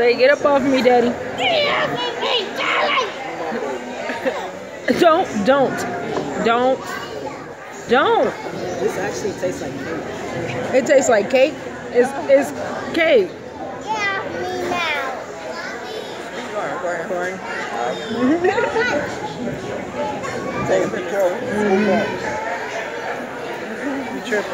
Say, get up off me, daddy. don't, don't, don't, don't. This actually tastes like cake. It tastes like cake. It's, it's cake. Yeah, me now. Corn, corn. Take a picture. Be mm-hmm. tripping.